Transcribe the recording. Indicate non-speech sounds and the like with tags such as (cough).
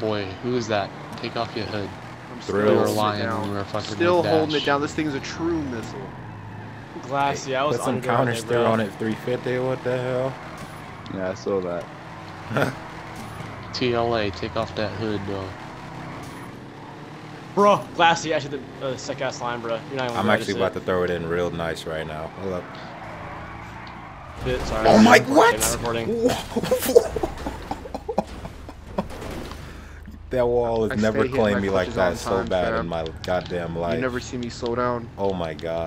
Boy, who is that? Take off your hood. I'm We Thrill. were Sit lying when we were fucking Still holding it down. This thing is a true missile. Glassy, I was Put some under counter there, on it, 350. What the hell? Yeah, I saw that. TLA, take off that hood, though. Bro, Glassy, actually the uh, sick ass line, bro. You're not even I'm actually notice about to throw it in real nice right now. Hold up. Sorry, Oh I'm my not recording, what? (laughs) not recording. That wall I has never claimed me like that so bad in my goddamn life. You never see me slow down. Oh my god.